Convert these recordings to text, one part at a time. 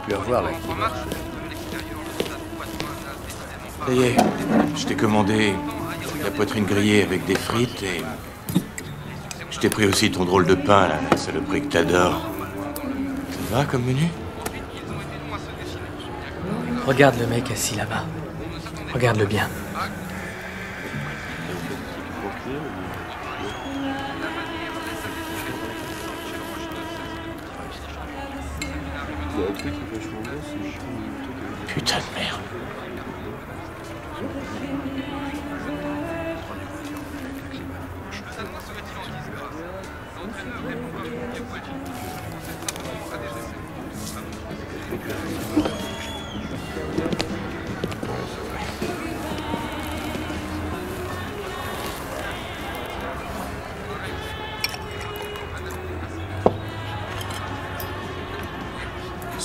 pu avoir là. Ça y est, je t'ai commandé la poitrine grillée avec des frites et. Je t'ai pris aussi ton drôle de pain, là, la saloperie que t'adores. Ça va comme menu? Regarde le mec assis là-bas. Regarde-le bien. Putain de merde.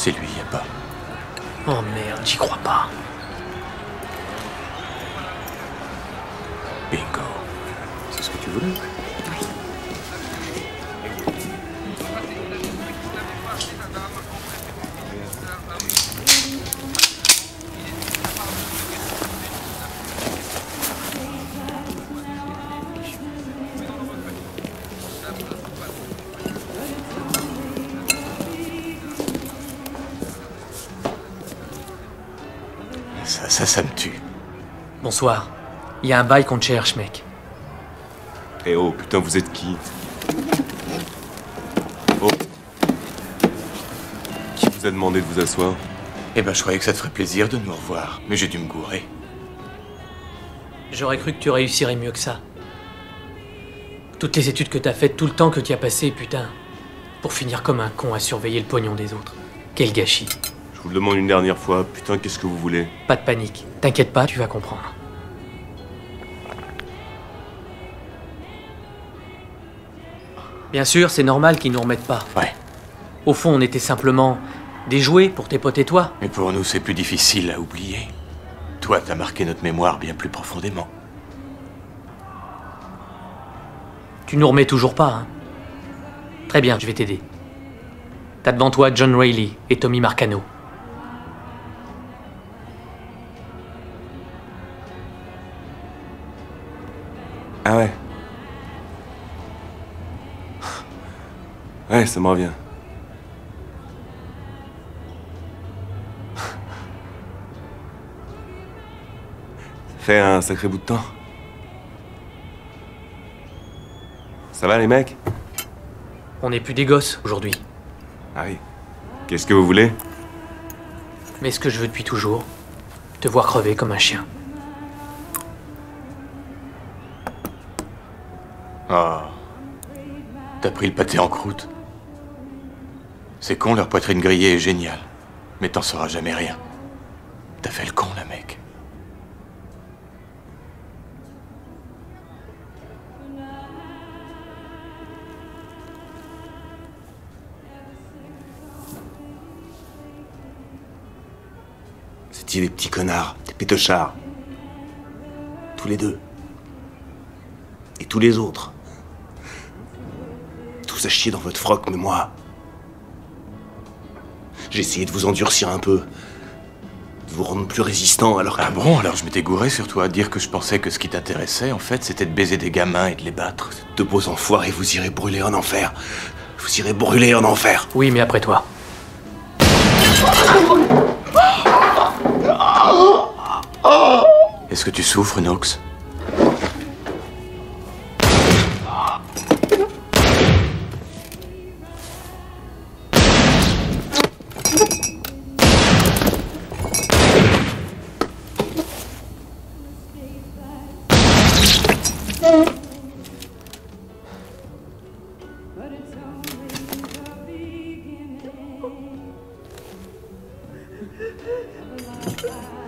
C'est lui, y a pas. Oh merde, j'y crois pas. Bingo. C'est ce que tu voulais. Ça, ça, ça me tue. Bonsoir. Il y a un bail qu'on te cherche, mec. Eh oh, putain, vous êtes qui? Oh. Qui vous a demandé de vous asseoir? Eh ben, je croyais que ça te ferait plaisir de nous revoir, mais j'ai dû me gourer. J'aurais cru que tu réussirais mieux que ça. Toutes les études que t'as faites, tout le temps que t'y as passé, putain. Pour finir comme un con à surveiller le pognon des autres. Quel gâchis. Je vous le demande une dernière fois, putain, qu'est-ce que vous voulez Pas de panique. T'inquiète pas, tu vas comprendre. Bien sûr, c'est normal qu'ils nous remettent pas. Ouais. Au fond, on était simplement des jouets pour tes potes et toi. Mais pour nous, c'est plus difficile à oublier. Toi, t'as marqué notre mémoire bien plus profondément. Tu nous remets toujours pas, hein Très bien, je vais t'aider. T'as devant toi John Rayleigh et Tommy Marcano. Ah ouais. Ouais, ça me revient. Ça fait un sacré bout de temps. Ça va les mecs? On n'est plus des gosses aujourd'hui. Ah oui. Qu'est-ce que vous voulez? Mais ce que je veux depuis toujours, te voir crever comme un chien. Ah. T'as pris le pâté en croûte. C'est con, leur poitrine grillée est géniale. Mais t'en sauras jamais rien. T'as fait le con, là, mec. C'était des petits connards, des pétochards. Tous les deux. Et tous les autres. Tous à chier dans votre froc, mais moi. J'ai essayé de vous endurcir un peu. De vous rendre plus résistant alors que. Ah bon, alors je m'étais gouré sur toi à dire que je pensais que ce qui t'intéressait, en fait, c'était de baiser des gamins et de les battre. De beaux enfoirés, vous irez brûler en enfer. Vous irez brûler en enfer. Oui, mais après toi. Est-ce que tu souffres, Nox? Thank you.